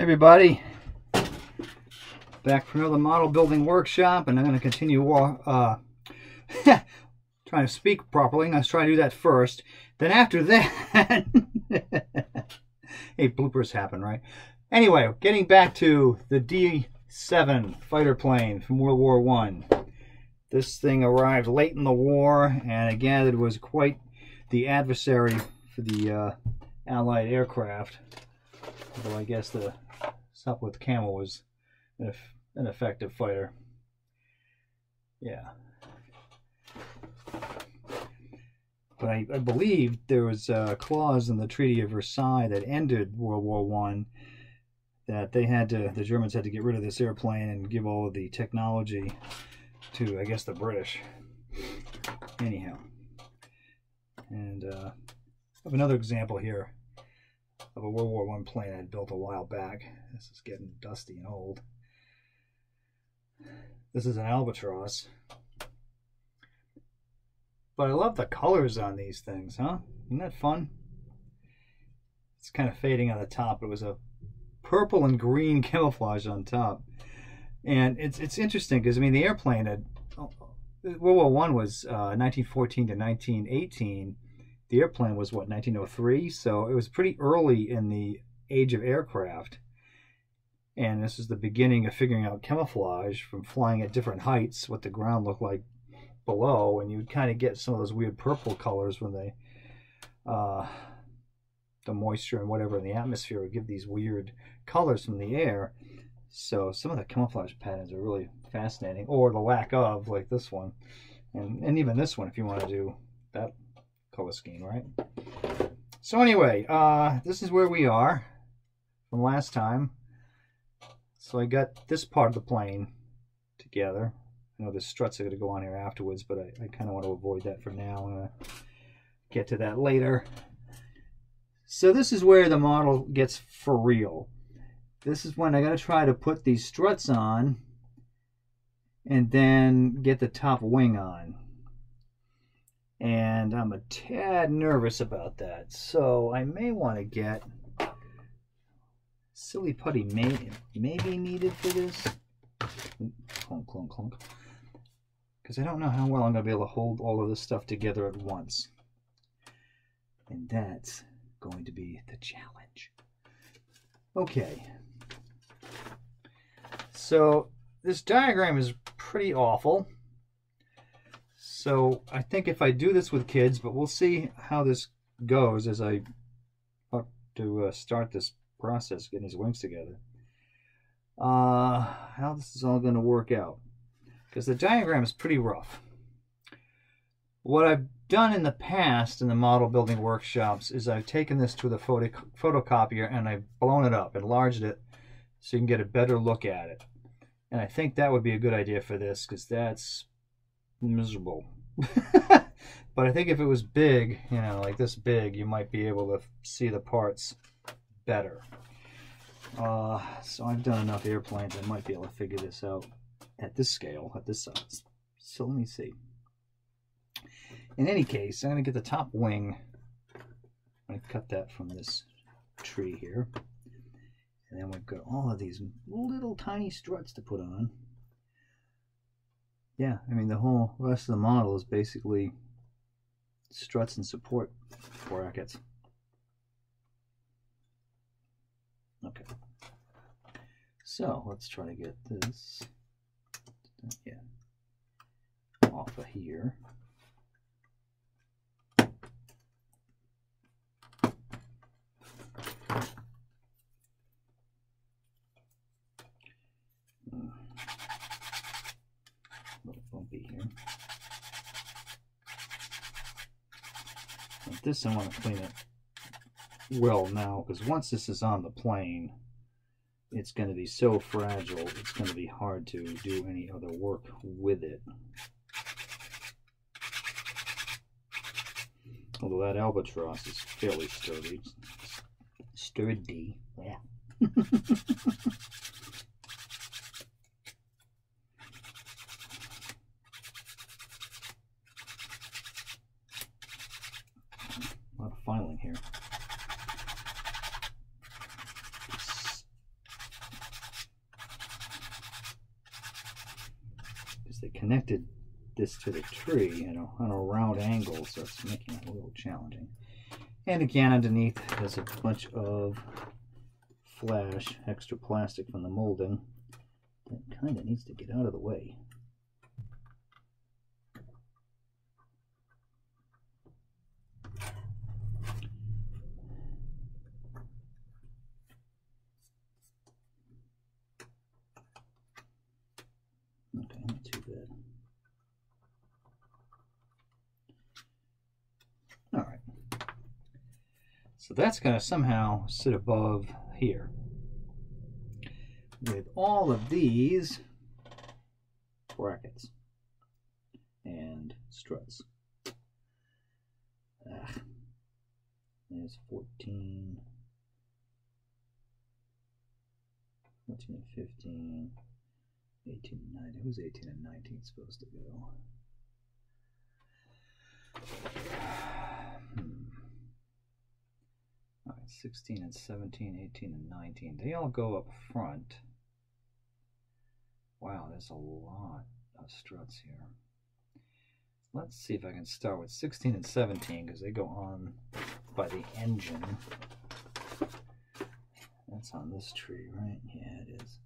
everybody. Back for another model building workshop and I'm going to continue uh, trying to speak properly. Let's try to do that first. Then after that hey bloopers happen right? Anyway getting back to the D7 fighter plane from World War One. This thing arrived late in the war and again it was quite the adversary for the uh, Allied aircraft. Although I guess the Sopwith Camel was an, an effective fighter. Yeah. But I, I, believe there was a clause in the Treaty of Versailles that ended World War One that they had to, the Germans had to get rid of this airplane and give all of the technology to, I guess, the British. Anyhow. And uh, I have another example here of a World War One plane I built a while back. This is getting dusty and old. This is an Albatros. But I love the colors on these things, huh? Isn't that fun? It's kind of fading on the top. It was a purple and green camouflage on top. And it's it's interesting because I mean the airplane had oh, World War One was uh, 1914 to 1918 the airplane was what 1903 so it was pretty early in the age of aircraft. And this is the beginning of figuring out camouflage from flying at different heights what the ground looked like below. And you'd kind of get some of those weird purple colors when they uh, the moisture and whatever in the atmosphere would give these weird colors from the air. So some of the camouflage patterns are really fascinating or the lack of like this one. And, and even this one if you want to do that color scheme, right? So anyway, uh, this is where we are from last time. So I got this part of the plane together. I know the struts are going to go on here afterwards, but I, I kind of want to avoid that for now. I'm going to get to that later. So this is where the model gets for real. This is when I got to try to put these struts on and then get the top wing on and I'm a tad nervous about that. So I may want to get silly putty may, may be needed for this. Clunk, clunk, clunk. Because I don't know how well I'm going to be able to hold all of this stuff together at once. And that's going to be the challenge. Okay. So this diagram is pretty awful. So I think if I do this with kids, but we'll see how this goes as I to uh, start this process, getting these wings together. Uh, how this is all going to work out. Because the diagram is pretty rough. What I've done in the past in the model building workshops is I've taken this to the photo photocopier and I've blown it up, enlarged it, so you can get a better look at it. And I think that would be a good idea for this because that's miserable. but I think if it was big, you know, like this big, you might be able to see the parts better. Uh, so I've done enough airplanes, I might be able to figure this out at this scale, at this size. So let me see. In any case, I'm going to get the top wing. I'm going to cut that from this tree here. And then we've got all of these little tiny struts to put on yeah, I mean, the whole rest of the model is basically struts and support brackets. Okay. So let's try to get this yeah, off of here. This I want to clean it well now because once this is on the plane it's going to be so fragile it's going to be hard to do any other work with it. Although that Albatros is fairly sturdy sturdy yeah filing here. connected this to the tree you know, on a round angle, so it's making it a little challenging. And again, underneath there's a bunch of flash, extra plastic from the molding that kind of needs to get out of the way. Okay, not too bad. All right. So that's going to somehow sit above here. With all of these brackets and struts. Ah, there's 14, 14 and 15. 18 and 19. Who's 18 and 19 supposed to go? Hmm. All right, 16 and 17, 18 and 19. They all go up front. Wow, there's a lot of struts here. Let's see if I can start with 16 and 17 because they go on by the engine. That's on this tree, right? Yeah, it is.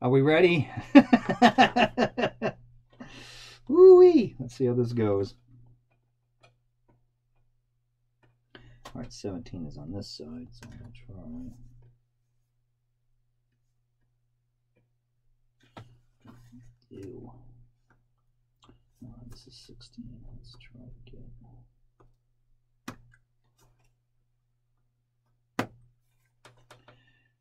Are we ready? Woo-wee! Let's see how this goes. Right, 17 is on this side, so I'll try. Ew. Oh, this is 16. Let's try again.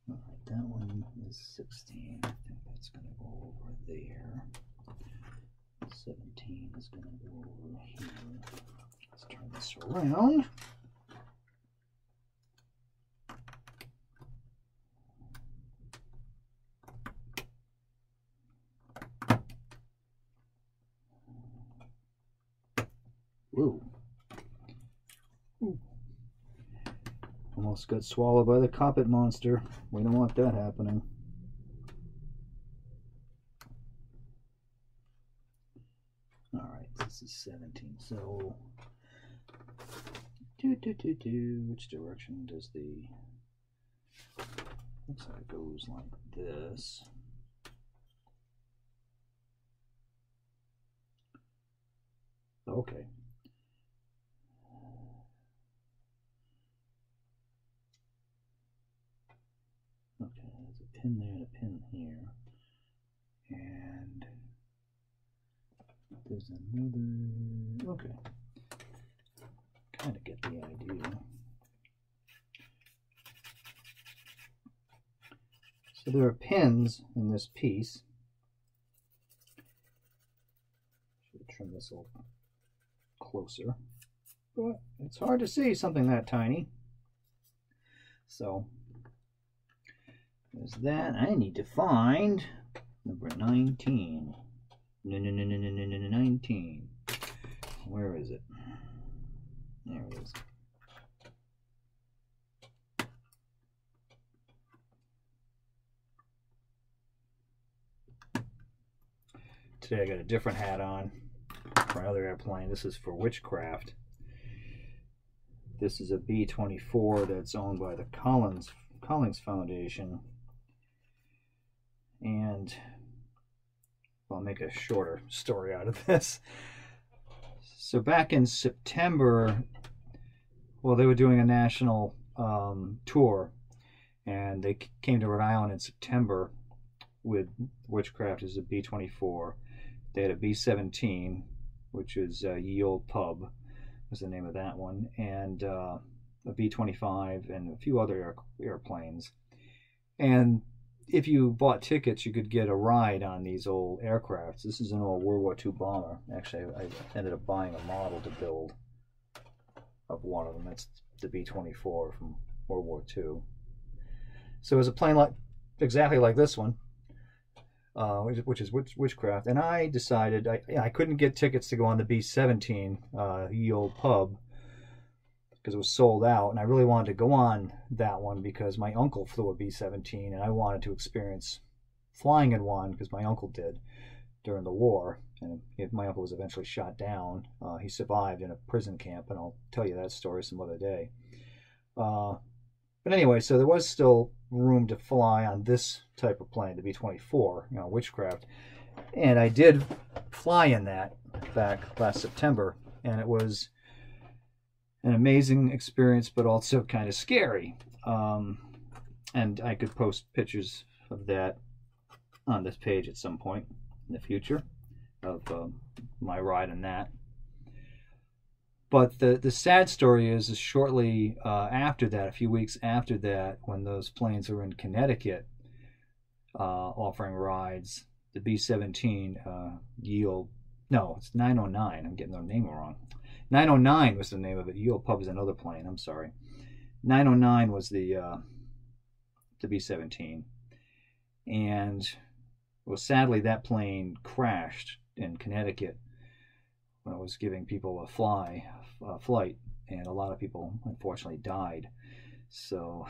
All right, that one is 16. I think that's going to go over there. 17 is going to go over here. Let's turn this around. Almost got swallowed by the carpet monster. We don't want that happening. Alright, this is 17. So, do, do, do, do. which direction does the. Looks like it goes like this. Okay, there's a pin there and a pin here. And there's another. Okay. Kind of get the idea. So there are pins in this piece. Should trim this a little closer. But it's hard to see something that tiny. So there's that. I need to find number 19. No, no, no, no, no, no, no, no, 19. Where is it? There it is. Today I got a different hat on for another airplane. This is for Witchcraft. This is a B-24 that's owned by the Collins Collings Foundation. And I'll make a shorter story out of this. So back in September, well, they were doing a national um, tour, and they came to Rhode Island in September with Witchcraft as a B-24. They had a B-17, which is Ye Olde Pub, was the name of that one, and uh, a B-25 and a few other air, airplanes. And if you bought tickets, you could get a ride on these old aircrafts. This is an old World War II bomber. Actually, I ended up buying a model to build of one of them. That's the B-24 from World War II. So it was a plane like exactly like this one, uh, which, is witch, Witchcraft. And I decided I, I couldn't get tickets to go on the B-17, uh, Ye Olde Pub, because it was sold out. And I really wanted to go on that one because my uncle flew a B-17 and I wanted to experience flying in one because my uncle did during the war, and my uncle was eventually shot down. Uh, he survived in a prison camp, and I'll tell you that story some other day. Uh, but anyway, so there was still room to fly on this type of plane, the B-24, you know, Witchcraft, and I did fly in that back last September, and it was an amazing experience, but also kind of scary. Um, and I could post pictures of that on this page at some point in the future of uh, my ride in that. But the, the sad story is, is shortly uh, after that, a few weeks after that, when those planes were in Connecticut uh, offering rides, the B 17 uh, yield, no, it's 909. I'm getting the name wrong. 909 was the name of it. Yield Pub is another plane. I'm sorry. 909 was the uh, the B-17, and well, sadly that plane crashed in Connecticut when it was giving people a fly a flight, and a lot of people unfortunately died. So,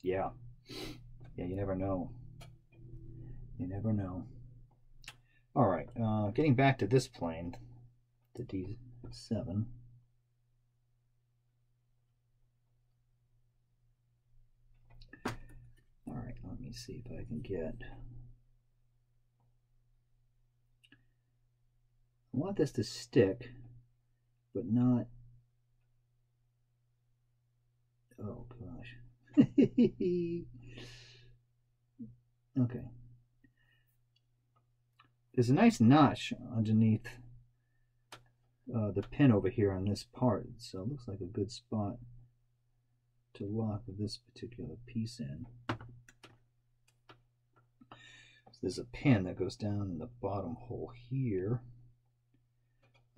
yeah, yeah, you never know. You never know. All right, uh, getting back to this plane, the D7. All right, let me see if I can get. I want this to stick, but not. Oh gosh. okay. There's a nice notch underneath uh, the pin over here on this part, so it looks like a good spot to lock this particular piece in. So there's a pin that goes down in the bottom hole here.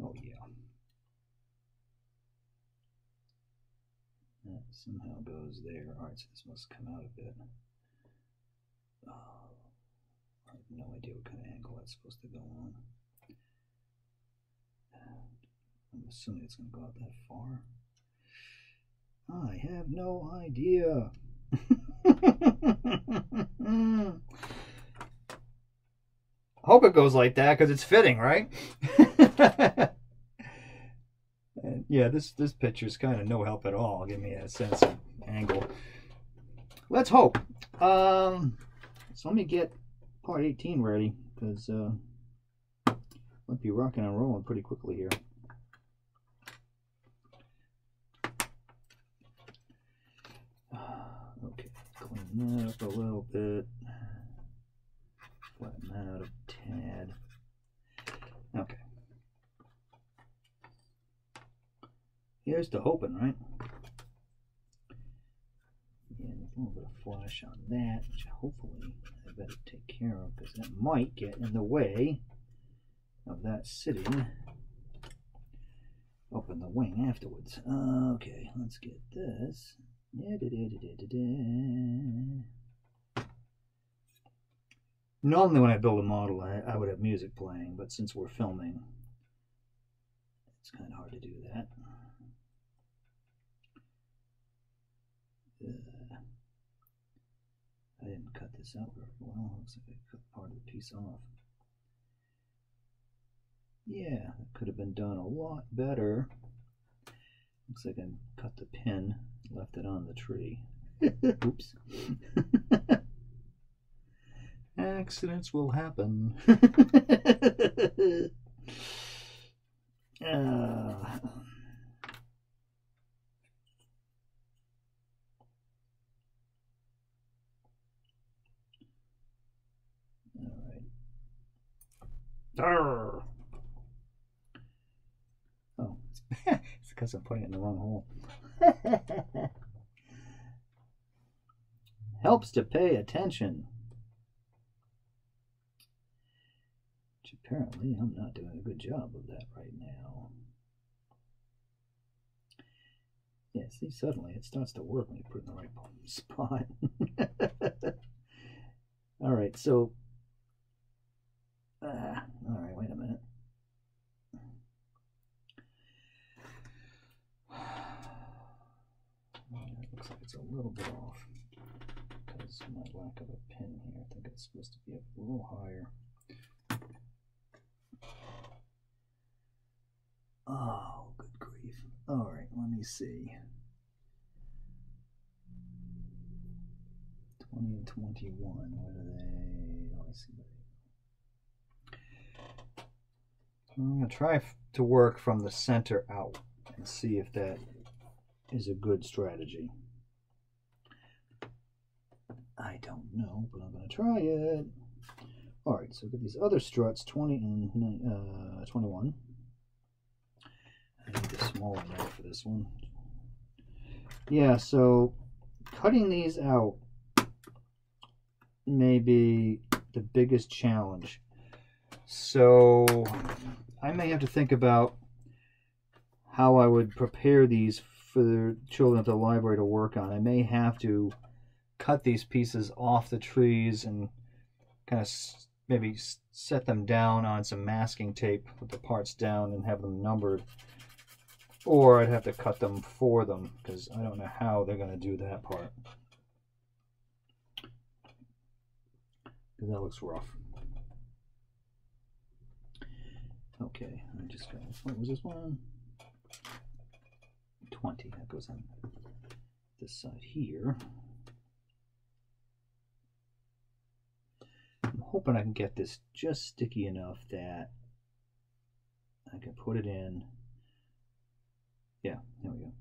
Oh yeah. That somehow goes there. Alright, so this must come out a bit. Oh, I have no idea what kind of angle that's supposed to go on. I'm assuming it's going to go out that far. I have no idea. Hope it goes like that because it's fitting, right? and yeah, this this picture is kind of no help at all. Give me a sense of angle. Let's hope. Um, so let me get part 18 ready because uh, might be rocking and rolling pretty quickly here. Flatten that up a little bit. Flatten that out a tad. Okay. Here's to hoping, right? Yeah, a little bit of flash on that, which hopefully I better take care of because that might get in the way of that sitting up in the wing afterwards. Okay, let's get this Normally when I build a model, I, I would have music playing, but since we're filming, it's kind of hard to do that. Uh, I didn't cut this out very well. Looks like I cut part of the piece off. Yeah, that could have been done a lot better. Looks like I cut the pin, left it on the tree. Oops. Accidents will happen. uh. All right. Oh, it's because I'm putting it in the wrong hole. Helps to pay attention. Which apparently I'm not doing a good job of that right now. Yeah, see, suddenly it starts to work when you put it in the right spot. all right, so, uh, all right, wait a minute. Looks like it's a little bit off. because my lack of a pin here. I think it's supposed to be a little higher. Oh, good grief. All right, let me see. 20 and 21. What are they? Oh, I see. I'm going to try to work from the center out and see if that is a good strategy. I don't know, but I'm going to try it. All right, so we've got these other struts, 20 and uh, 21. I need a smaller knife for this one. Yeah, so cutting these out may be the biggest challenge. So I may have to think about how I would prepare these for the children at the library to work on. I may have to cut these pieces off the trees and kind of maybe set them down on some masking tape, put the parts down and have them numbered. Or I'd have to cut them for them because I don't know how they're going to do that part. That looks rough. Okay, I just got, what was this one? 20, that goes on this side here. Hoping I can get this just sticky enough that I can put it in. Yeah, there we go.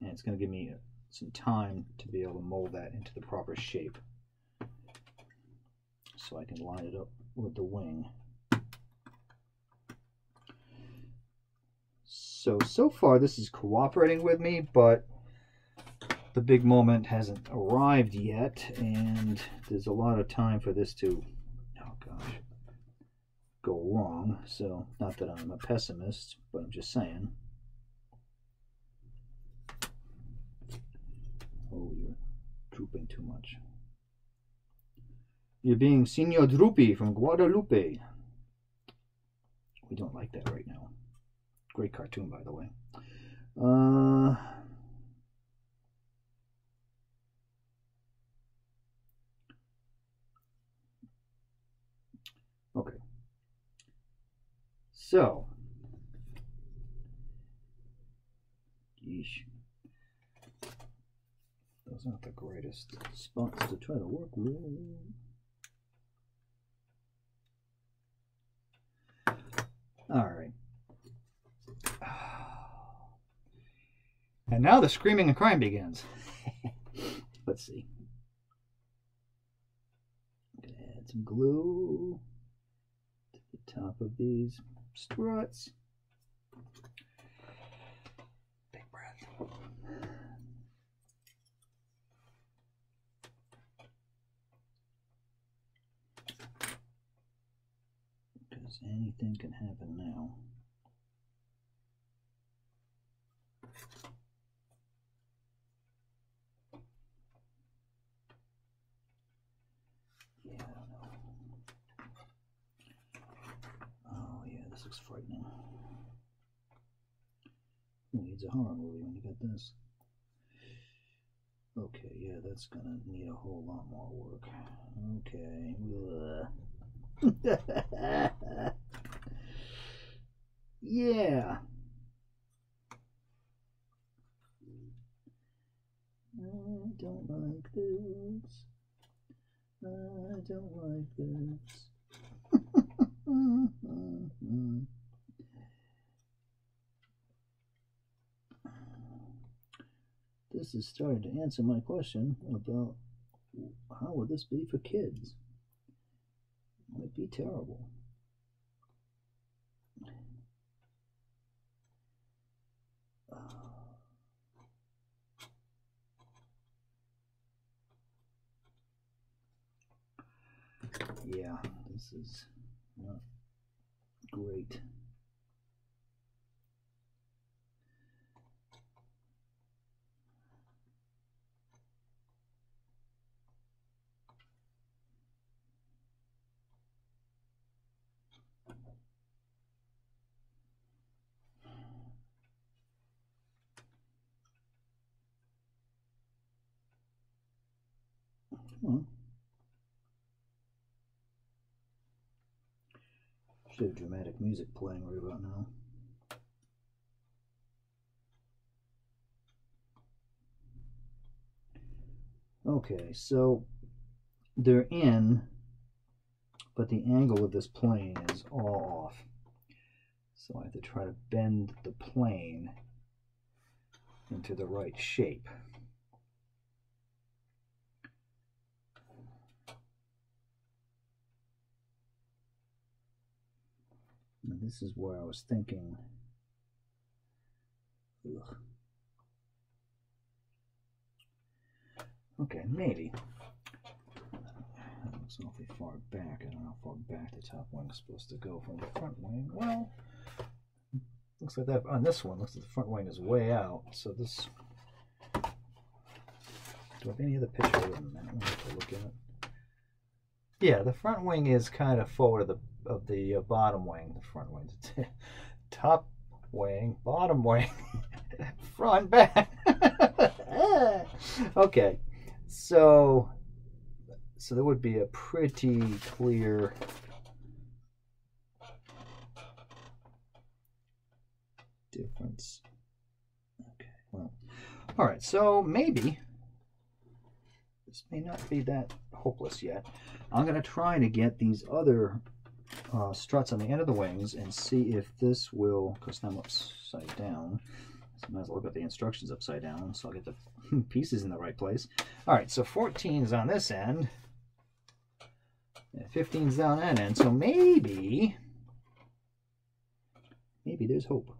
And it's going to give me some time to be able to mold that into the proper shape. So I can line it up with the wing. So, so far this is cooperating with me, but the big moment hasn't arrived yet, and there's a lot of time for this to, go wrong. So, not that I'm a pessimist, but I'm just saying. Oh, you're drooping too much. You're being Senor Droopy from Guadalupe. We don't like that right now. Great cartoon, by the way. Uh, okay. So, yeesh. Those aren't the greatest spots to try to work with. All right. And now the screaming and crying begins. Let's see. Add some glue to the top of these struts. Big breath. Because anything can happen now. looks frightening. Needs a horror movie when you got this? Okay, yeah, that's gonna need a whole lot more work. Okay. yeah. I don't like this. I don't like this. this is starting to answer my question about how would this be for kids? It might be terrible. Yeah, this is not great. Should have dramatic music playing right about now. Okay, so they're in, but the angle of this plane is all off. So I have to try to bend the plane into the right shape. This is where I was thinking. Ugh. Okay, maybe. That looks awfully far back. I don't know how far back the top wing is supposed to go from the front wing. Well, looks like that on this one. Looks like the front wing is way out. So this. Do I have any other picture one to look at? Yeah, the front wing is kind of forward of the of the uh, bottom wing. The front wing, top wing, bottom wing, front back. okay. So, so there would be a pretty clear difference. Okay, well, all right. So maybe this may not be that hopeless yet. I'm going to try to get these other uh, struts on the end of the wings and see if this will, because I'm upside down, so I might as well look at the instructions upside down so I'll get the pieces in the right place. All right, so 14 is on this end, and 15 is down that end, so maybe, maybe there's hope.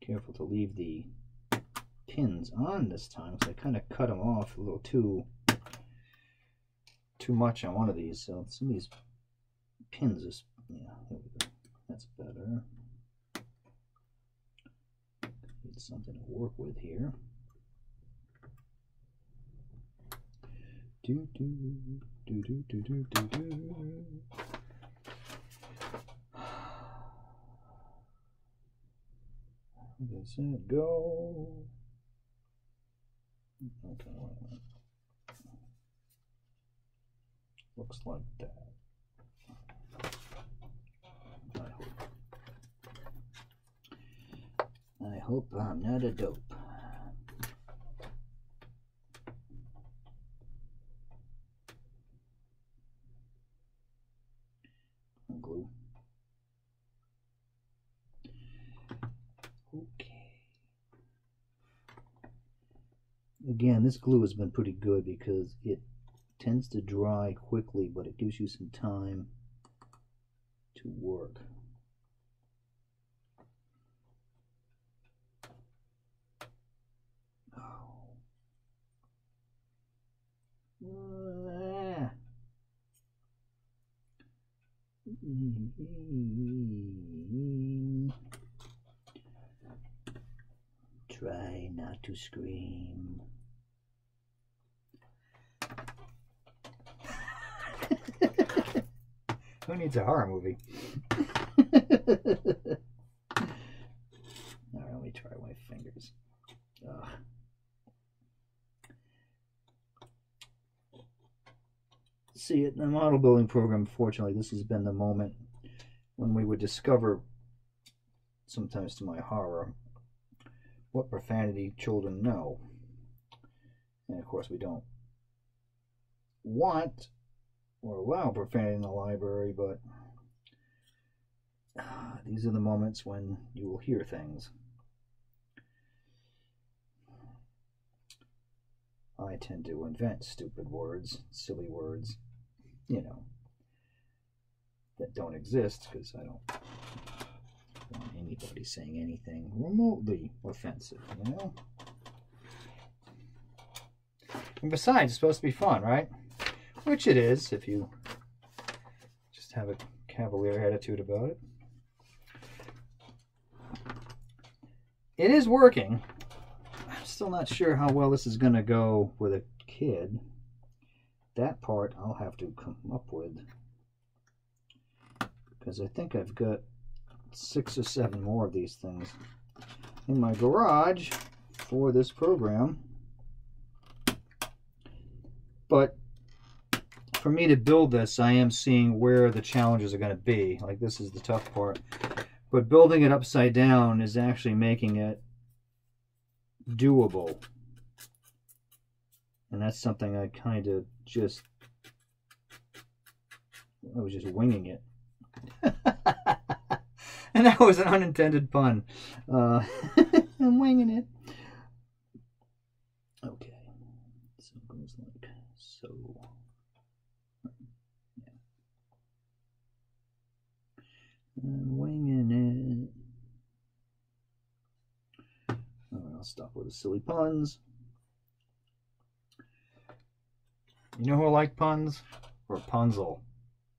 Careful to leave the pins on this time because I kind of cut them off a little too too much on one of these. So some of these pins is yeah, there we go. That's better. Need something to work with here. Do do do do do do do do. Does it go? Okay, wait a minute. Looks like that. I hope. I hope I'm not a dope. Glue. Okay. Again, this glue has been pretty good because it tends to dry quickly, but it gives you some time to work. Try not to scream. Who needs a horror movie? All right, let me try my fingers. Ugh. See, in the model building program, fortunately, this has been the moment when we would discover, sometimes to my horror, what profanity children know. And of course, we don't want or allow profanity in the library, but uh, these are the moments when you will hear things. I tend to invent stupid words, silly words, you know, that don't exist because I don't want anybody saying anything remotely offensive, you know? And besides, it's supposed to be fun, right? Which it is if you just have a cavalier attitude about it. It is working. I'm still not sure how well this is going to go with a kid. That part I'll have to come up with. Because I think I've got six or seven more of these things in my garage for this program. But for me to build this, I am seeing where the challenges are going to be. Like this is the tough part. But building it upside down is actually making it doable. And that's something I kind of just, I was just winging it. and that was an unintended pun. Uh, I'm winging it. Okay. So it goes like so. And winging it. Right, I'll stop with the silly puns. You know who like puns? Rapunzel.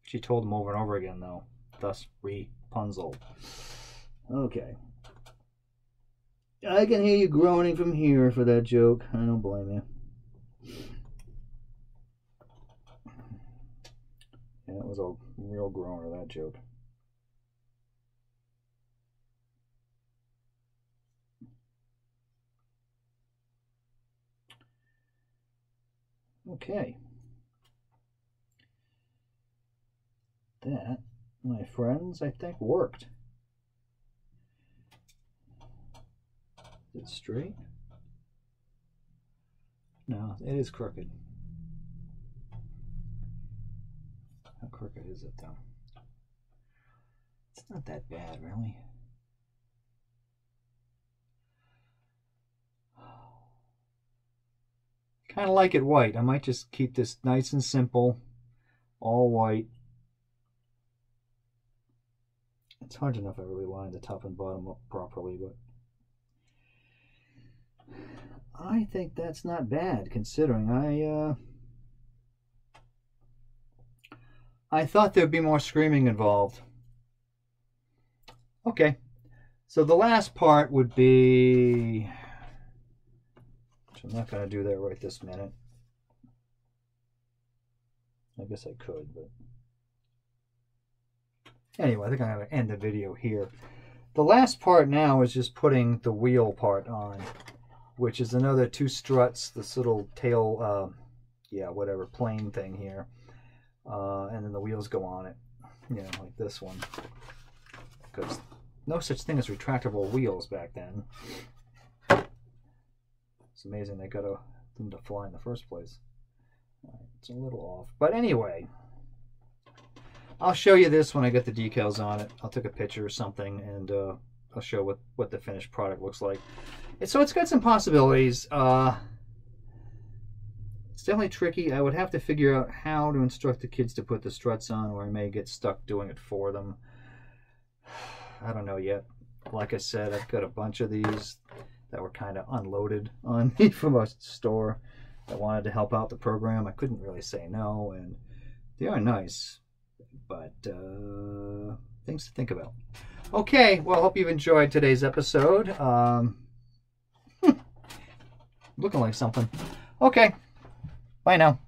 She told him over and over again, though. Thus, Rapunzel. Okay. I can hear you groaning from here for that joke. I don't blame you. That was a real groaner, that joke. Okay. That, my friends, I think worked. Is it straight? No, it is crooked. How crooked is it though? It's not that bad, really. Kind of like it white. I might just keep this nice and simple, all white. It's hard enough I really line the top and bottom up properly, but I think that's not bad considering I uh, I thought there'd be more screaming involved. Okay, so the last part would be I'm not going to do that right this minute. I guess I could, but anyway, I think I'm going to end the video here. The last part now is just putting the wheel part on, which is another two struts, this little tail, uh, yeah, whatever, plane thing here. Uh, and then the wheels go on it, you know, like this one. Because no such thing as retractable wheels back then. It's amazing they got them to fly in the first place. Right, it's a little off. But anyway, I'll show you this when I get the decals on it. I'll take a picture or something and uh, I'll show what, what the finished product looks like. And so it's got some possibilities. Uh, it's definitely tricky. I would have to figure out how to instruct the kids to put the struts on or I may get stuck doing it for them. I don't know yet. Like I said, I've got a bunch of these that were kind of unloaded on me from a store that wanted to help out the program. I couldn't really say no, and they are nice, but uh, things to think about. Okay, well, hope you've enjoyed today's episode. Um, looking like something. Okay, bye now.